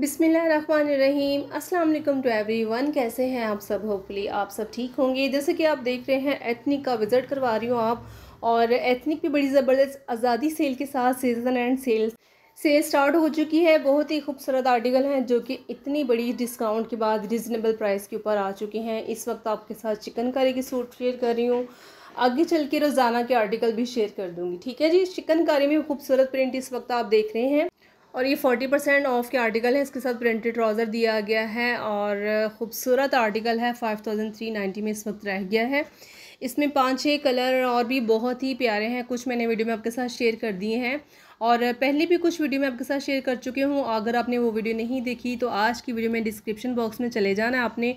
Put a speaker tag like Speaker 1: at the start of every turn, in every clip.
Speaker 1: बिसमीम अस्सलाम to every one कैसे हैं आप सब? होपफुली आप सब ठीक होंगे। जैसे कि आप देख रहे हैं, एथनिक का विज़िट करवा रही हूँ आप। और एथनिक भी बड़ी ज़बरदस्त आज़ादी सेल के साथ season end sale sale start हो चुकी है। बहुत ही खूबसूरत आर्टिकल हैं जो कि इतनी बड़ी डिस्काउंट के बाद रिजनेबल प्राइस के ऊपर आ चुके हैं। इस वक्त आपके साथ चिकनकारी की सूट शेयर कर रही हूँ। आगे चल के रोज़ाना के आर्टिकल भी शेयर कर दूँगी। ठीक है जी? चिकनकारी में खूबसूरत प्रिंट इस वक्त आप देख रहे हैं। और ये फोर्टी परसेंट ऑफ़ के आर्टिकल है, इसके साथ प्रिंटेड ट्राउज़र दिया गया है और ख़ूबसूरत आर्टिकल है फाइव थाउज़ेंड थ्री नाइन्टी में इस वक्त रह गया है। इसमें पाँच छः कलर और भी बहुत ही प्यारे हैं, कुछ मैंने वीडियो में आपके साथ शेयर कर दिए हैं। और पहले भी कुछ वीडियो में आपके साथ शेयर कर चुके हूँ, अगर आपने वो वीडियो नहीं देखी तो आज की वीडियो में डिस्क्रिप्शन बॉक्स में चले जाना आपने।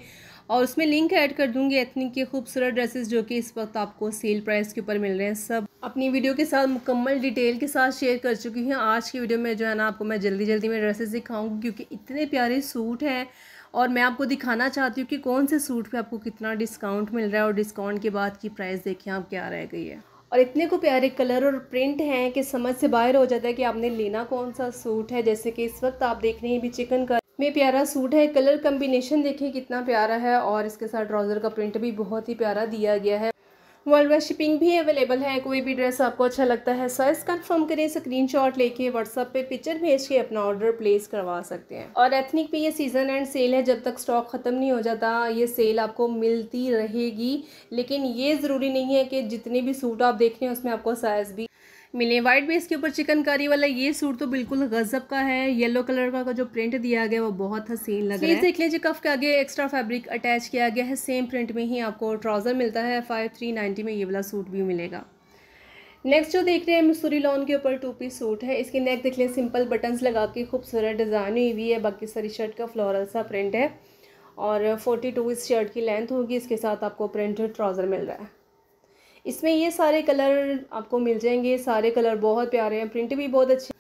Speaker 1: और उसमें लिंक ऐड कर दूँगी एथनिक के खूबसूरत ड्रेसेस जो कि इस वक्त आपको सेल प्राइस के ऊपर मिल रहे हैं। सब अपनी वीडियो के साथ मुकम्मल डिटेल के साथ शेयर कर चुकी हूँ। आज की वीडियो में जो है ना आपको मैं जल्दी जल्दी में ड्रेसेस दिखाऊँगी क्योंकि इतने प्यारे सूट हैं और मैं आपको दिखाना चाहती हूँ कि कौन से सूट पे आपको कितना डिस्काउंट मिल रहा है और डिस्काउंट के बाद की प्राइस देखिए आप क्या रह गई है। और इतने को प्यारे कलर और प्रिंट हैं कि समझ से बाहर हो जाता है कि आपने लेना कौन सा सूट है। जैसे कि इस वक्त आप देख रहे हैं भी चिकन का में प्यारा सूट है, कलर कम्बिनेशन देखिए कितना प्यारा है और इसके साथ ट्राउज़र का प्रिंट भी बहुत ही प्यारा दिया गया है। वर्ल्ड वाइड शिपिंग भी अवेलेबल है, कोई भी ड्रेस आपको अच्छा लगता है साइज़ कंफर्म करें स्क्रीनशॉट लेके व्हाट्सअप पे पिक्चर भेज के अपना ऑर्डर प्लेस करवा सकते हैं। और एथनिक पे ये सीज़न एंड सेल है, जब तक स्टॉक ख़त्म नहीं हो जाता, ये सेल आपको मिलती रहेगी। लेकिन ये ज़रूरी नहीं है कि जितने भी सूट आप देख रहे हैं, उसमें आपको साइज़ भी मिले। वाइट बेस के ऊपर चिकनकारी वाला ये सूट तो बिल्कुल गजब का है। येलो कलर का जो प्रिंट दिया गया वो बहुत हसीन लग रहा है। देख लीजिए कफ के आगे एक्स्ट्रा फैब्रिक अटैच किया गया है। सेम प्रिंट में ही आपको ट्राउज़र मिलता है। फाइव थ्री नाइन्टी में ये वाला सूट भी मिलेगा। नेक्स्ट जो देख रहे हैं मसूरी लॉन के ऊपर टू पीस सूट है। इसकी नेक देख लें सिंपल बटन्स लगा के खूबसूरत डिज़ाइन हुई हुई है। बाकी सारी शर्ट का फ्लोरल सा प्रिंट है। और फोर्टी टू इस शर्ट की लेंथ होगी। इसके साथ आपको प्रिंटेड ट्राउज़र मिल रहा है। इसमें ये सारे कलर आपको मिल जाएँगे, सारे कलर बहुत प्यारे हैं, प्रिंट भी बहुत अच्छे।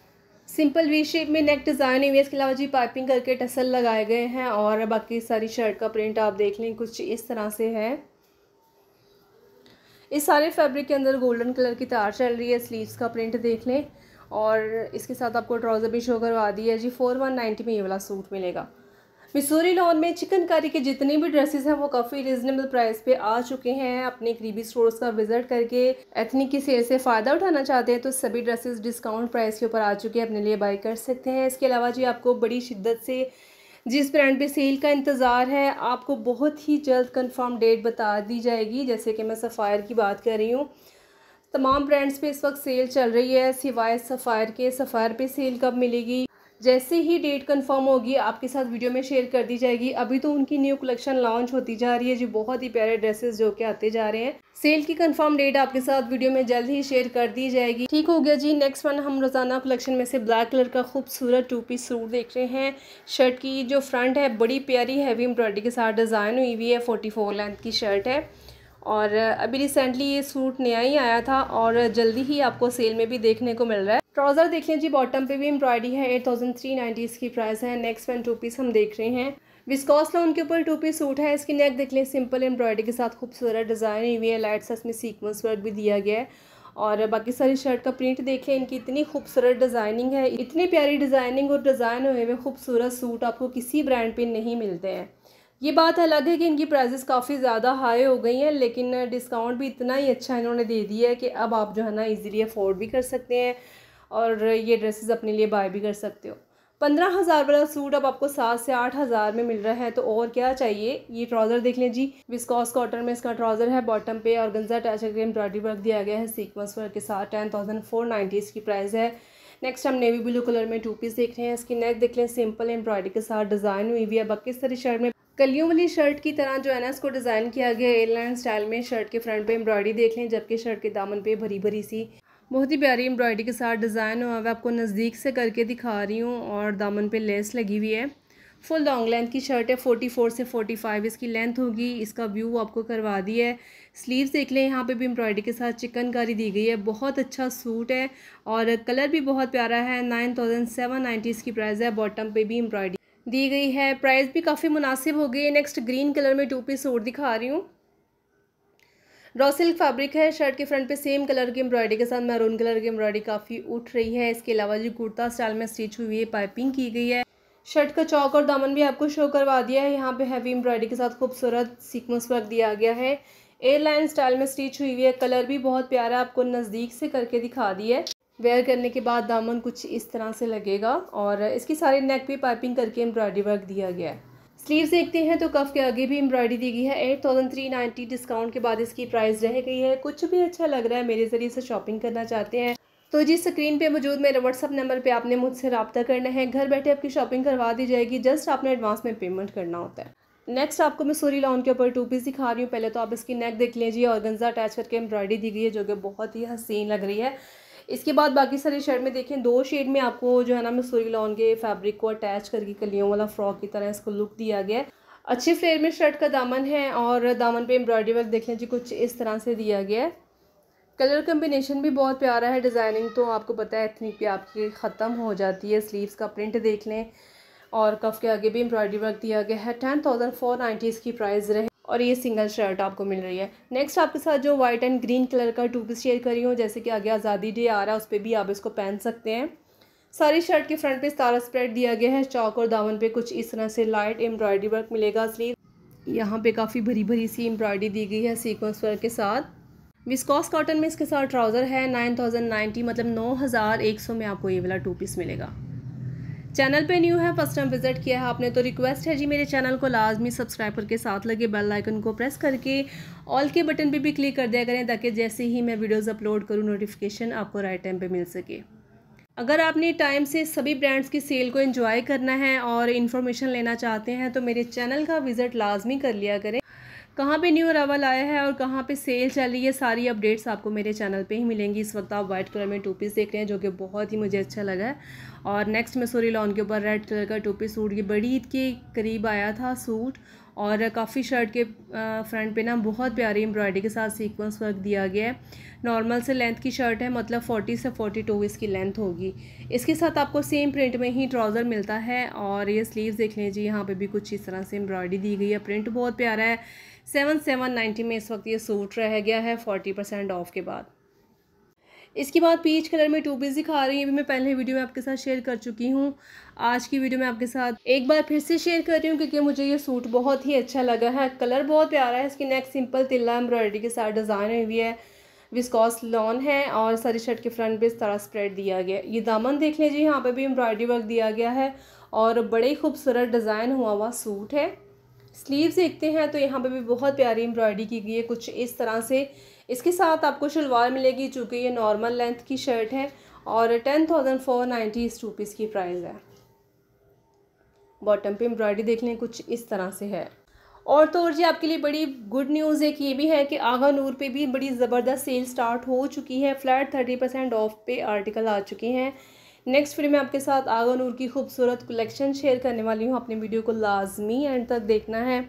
Speaker 1: सिंपल वी शेप में नेक डिज़ाइन हुई है, इसके अलावा जी पाइपिंग करके टसल लगाए गए हैं और बाकी सारी शर्ट का प्रिंट आप देख लें, कुछ इस तरह से है। इस सारे फैब्रिक के अंदर गोल्डन कलर की तार चल रही है स्लीव्स का प्रिंट देख लें और इसके साथ आपको ट्राउज़र भी शो करवा दी है जी फोर वन नाइन्टी में ये वाला सूट मिलेगा। मिसूरी लॉन में चिकनकारी के जितने भी ड्रेसेस हैं, वो काफ़ी रिजनेबल प्राइस पे आ चुके हैं। अपने करीबी स्टोर्स का विज़िट करके एथनिक की सेल से फ़ायदा उठाना चाहते हैं तो सभी ड्रेसेस डिस्काउंट प्राइस के ऊपर आ चुके हैं। अपने लिए बाई कर सकते हैं। इसके अलावा जी, आपको बड़ी शिद्दत से जिस ब्रांड पे सेल का इंतज़ार है, आपको बहुत ही जल्द कंफर्म डेट बता दी जाएगी। जैसे कि मैं सफ़ायर की बात कर रही हूँ। तमाम ब्रांड्स पे इस वक्त सेल चल रही है, सिवाय सफ़ायर के। सफ़ायर पे सेल कब मिलेगी? जैसे ही डेट कंफर्म होगी, आपके साथ वीडियो में शेयर कर दी जाएगी। अभी तो उनकी न्यू कलेक्शन लॉन्च होती जा रही है जो। बहुत ही प्यारे ड्रेसेस जो के आते जा रहे हैं। सेल की कंफर्म डेट आपके साथ वीडियो में जल्द ही शेयर कर दी जाएगी। ठीक हो गया जी। नेक्स्ट वन हम रोज़ाना कलेक्शन में से ब्लैक कलर का खूबसूरत टू पीस सूट देख रहे हैं। शर्ट की जो फ्रंट है, बड़ी प्यारी हैवी एम्ब्रॉयडरी के साथ डिज़ाइन हुई हुई है। फोर्टी फोर लेंथ की शर्ट है। और अभी रिसेंटली ये सूट नया ही आया था और जल्दी ही आपको सेल में भी देखने को मिल रहा है। ट्राउज़र देख लें जी बॉटम पे भी एम्ब्रॉयडरी है एट थाउज़ेंड थ्री नाइन्टी इसकी प्राइस है। नेक्स्ट वन टू पीस हम देख रहे हैं। विस्कॉस लोन के ऊपर टू पीस सूट है। इसकी नेक देख लें सिंपल एम्ब्रॉयडरी के साथ खूबसूरत डिज़ाइन हुई है। लाइट सा इसमें सीक्वेंस वर्क भी दिया गया है। और बाकी सारी शर्ट का प्रिंट देख लें, इनकी इतनी खूबसूरत डिज़ाइनिंग है। इतनी प्यारी डिज़ाइनिंग और डिज़ाइन हुए हुए खूबसूरत सूट आपको किसी ब्रांड पे नहीं मिलते हैं। ये बात अलग है कि इनकी प्राइजेस काफ़ी ज़्यादा हाई हो गई हैं, लेकिन डिस्काउंट भी इतना ही अच्छा इन्होंने दे दिया है कि अब आप जो है ना इजीली अफोर्ड भी कर सकते हैं और ये ड्रेसेस अपने लिए बाय भी कर सकते हो। पंद्रह हज़ार वाला सूट अब आपको सात से आठ हज़ार में मिल रहा है तो और क्या चाहिए? ये ट्राउज़र देख लें जी। विस्कॉस कॉटन में इसका ट्राउज़र है बॉटम पे और गंजा अटैच करके वर्क दिया गया है सीक्वेंस वर्क के साथ टेन थाउज़ेंड फोर नाइन्टी इसकी प्राइस है। नेक्स्ट हम नेवी ब्लू कलर में टू पीस देख रहे हैं, इसकी नेक देख लें सिंपल एम्ब्रॉयडरी के साथ डिज़ाइन हुई हुई है। बाकी सारी शर्ट में कलियों वाली शर्ट की तरह जो है ना, इसको डिज़ाइन किया गया एयरलाइन स्टाइल में शर्ट के फ्रंट पे एम्ब्रॉयडरी देख लें, जबकि शर्ट के दामन पे भरी भरी सी। बहुत ही प्यारी एम्ब्रॉयडरी के साथ डिज़ाइन हुआ है। आपको नज़दीक से करके दिखा रही हूँ और दामन पे लेस लगी हुई है। फुल लॉन्ग लेंथ की शर्ट है फोर्टी फोर से फोर्टी फाइव इसकी लेंथ होगी। इसका व्यू आपको करवा दी है। स्लीव्स देख लें, यहाँ पे भी एम्ब्रॉयडरी के साथ चिकनकारी दी गई है। बहुत अच्छा सूट है और कलर भी बहुत प्यारा है। नाइन थाउज़ेंड सेवन नाइन्टी इसकी प्राइस है। बॉटम पे भी एम्ब्रॉयडरी दी गई है। प्राइस भी काफ़ी मुनासिब हो गई है। नेक्स्ट ग्रीन कलर में टू पीस सूट दिखा रही हूँ। रॉ सिल्क फैब्रिक है। शर्ट के फ्रंट पे सेम कलर की एम्ब्रॉयडरी के साथ मैरून कलर की एम्ब्रॉयडरी काफ़ी उठ रही है। इसके अलावा जो कुर्ता स्टाइल में स्टिच हुई है। पाइपिंग की गई है। शर्ट का चौक और दामन भी आपको शो करवा दिया है। यहाँ पे हैवी एम्ब्रॉयडरी के साथ खूबसूरत सीक्वेंस वर्क दिया गया है। एयरलाइन स्टाइल में स्टिच हुई हुई है। कलर भी बहुत प्यारा आपको नज़दीक से करके दिखा दी है। वेयर करने के बाद दामन कुछ इस तरह से लगेगा और इसकी सारी नेक भी पाइपिंग करके एम्ब्रॉयडरी वर्क दिया गया है। स्लीव्स देखते हैं तो कफ के आगे भी एम्ब्रॉयडरी दी गई है। Eight thousand three ninety discount के बाद इसकी प्राइस रह गई है। कुछ भी अच्छा लग रहा है, मेरे ज़रिए से शॉपिंग करना चाहते हैं। तो जी स्क्रीन पे मौजूद मेरे व्हाट्सअप नंबर पे आपने मुझसे रबता करना है। घर बैठे आपकी शॉपिंग करवा दी जाएगी। जस्ट आपने एडवांस में पेमेंट करना होता है। नेक्स्ट आपको मैं सोरी लॉन के ऊपर टू पीस दिखा रही हूँ। पहले तो आप इसकी नेक देख लीजिए और गंजा अटैच करके एम्ब्रॉयडरी दी गई है, जो कि बहुत ही हसीन लग रही है। इसके बाद बाकी सारी शर्ट में देखें, दो शेड में आपको जो है ना मैं सोरी लॉन के फैब्रिक को अटैच करके कलियों वाला फ्रॉक की तरह इसको लुक दिया गया है। अच्छे फ्लेयर में शर्ट का दामन है और दामन पे एम्ब्रॉयडरी वर्क देख जी, कुछ इस तरह से दिया गया है। कलर कम्बिनेशन भी बहुत प्यारा है डिज़ाइनिंग तो आपको पता है इतनी पे आपकी ख़त्म हो जाती है। स्लीव्स का प्रिंट देख लें और कफ के आगे भी एम्ब्रॉयडरी वर्क दिया गया है। टेन थाउज़ेंड फोर नाइन्टी इसकी प्राइस रहे। और ये सिंगल शर्ट आपको मिल रही है। नेक्स्ट आपके साथ जो वाइट एंड ग्रीन कलर का टू पीस शेयर करी हूँ, जैसे कि आगे आज़ादी डे आ रहा है उस पर भी आप इसको पहन सकते हैं। सारी शर्ट के फ्रंट पे सारा स्प्रेड दिया गया है चौक और दामन पे कुछ इस तरह से लाइट एम्ब्रॉयडरी वर्क मिलेगा स्लीव यहाँ पे काफ़ी भरी भरी सी एम्ब्रॉयडरी दी गई है सीक्वेंस वर्क के साथ। विस्कॉस कॉटन में इसके साथ ट्राउज़र है नाइन थाउज़ेंड नाइन्टी मतलब नौ हज़ार एक सौ में आपको ये वाला टू पीस मिलेगा। चैनल पे न्यू है, फ़र्स्ट टाइम विज़िट किया है आपने तो रिक्वेस्ट है जी मेरे चैनल को लाजमी सब्सक्राइब करके साथ लगे बेल आइकन को प्रेस करके, ऑल के बटन पे भी क्लिक कर दिया करें, ताकि जैसे ही मैं वीडियोस अपलोड करूँ नोटिफिकेशन आपको राइट टाइम पे मिल सके। अगर आपने टाइम से सभी ब्रांड्स की सेल को एंजॉय करना है और इन्फॉर्मेशन लेना चाहते हैं तो मेरे चैनल का विज़िट लाजमी कर लिया करें। कहाँ पे न्यू अरावल आया है और कहाँ पे सेल चल रही है, सारी अपडेट्स आपको मेरे चैनल पे ही मिलेंगी। इस वक्त आप वाइट कलर में टू पीस देख रहे हैं, जो कि बहुत ही मुझे अच्छा लगा है। और नेक्स्ट में सोरी लॉन के ऊपर रेड कलर का टू पीस सूट की बड़ी ईद के करीब आया था सूट और काफ़ी शर्ट के फ्रंट पे ना बहुत प्यारी एम्ब्रॉयडरी के साथ सीक्वेंस वर्क दिया गया है। नॉर्मल से लेंथ की शर्ट है मतलब 40 से 42 इसकी लेंथ होगी। इसके साथ आपको सेम प्रिंट में ही ट्राउज़र मिलता है और ये स्लीव्स देख लीजिए यहाँ पे भी कुछ इस तरह से एम्ब्रॉयडरी दी गई है। प्रिंट बहुत प्यारा है। सेवन सेवन नाइन्टी में इस वक्त ये सूट रह गया है फोर्टी परसेंट ऑफ़ के बाद। इसके बाद पीच कलर में टू पीस दिखा रही हूँ। भी मैं पहले वीडियो में आपके साथ शेयर कर चुकी हूँ। आज की वीडियो में आपके साथ एक बार फिर से शेयर कर रही हूँ क्योंकि मुझे ये सूट बहुत ही अच्छा लगा है। कलर बहुत प्यारा है। इसकी नेक सिंपल तिल्ला एम्ब्रॉयडरी के साथ डिज़ाइन हुई है। विस्कॉस लॉन है और सारी शर्ट के फ्रंट पे इस तरह स्प्रेड दिया गया ये दामन देख लीजिए यहाँ पे भी एम्ब्रॉयडरी वर्क दिया गया है और बड़े ही खूबसूरत डिज़ाइन हुआ हुआ सूट है। स्लीव्स देखते हैं तो यहाँ पे भी बहुत प्यारी एम्ब्रॉयडरी की गई है। कुछ इस तरह से इसके साथ आपको शलवार मिलेगी चूँकि ये नॉर्मल लेंथ की शर्ट है और टेन थाउज़ेंड फोर नाइन्टी इस टू पीस की प्राइस है। बॉटम पे एम्ब्रॉयडरी देख लें, कुछ इस तरह से है। और तो और जी, आपके लिए बड़ी गुड न्यूज़ एक ये भी है कि आगा नूर पे भी बड़ी ज़बरदस्त सेल स्टार्ट हो चुकी है। फ्लैट थर्टी परसेंट ऑफ़ पे आर्टिकल आ चुके हैं। नेक्स्ट फिर मैं आपके साथ आगा नूर की खूबसूरत कलेक्शन शेयर करने वाली हूँ। अपने वीडियो को लाजमी एंड तक देखना है।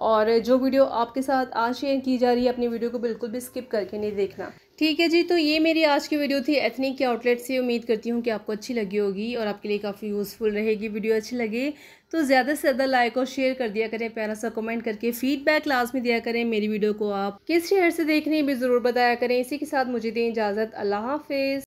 Speaker 1: और जो वीडियो आपके साथ आज शेयर की जा रही है, अपनी वीडियो को बिल्कुल भी स्किप करके नहीं देखना। ठीक है जी तो ये मेरी आज की वीडियो थी एथनिक के आउटलेट से। उम्मीद करती हूँ कि आपको अच्छी लगी होगी और आपके लिए काफ़ी यूज़फुल रहेगी। वीडियो अच्छी लगे तो ज़्यादा से ज़्यादा लाइक और शेयर कर दिया करें, प्यारा सा कमेंट करके फीडबैक क्लास में दिया करें मेरी वीडियो को आप। किस शहर से देख रहे हैं भी ज़रूर बताया करें। इसी के साथ मुझे दें इजाज़त। अल्लाह हाफिज़।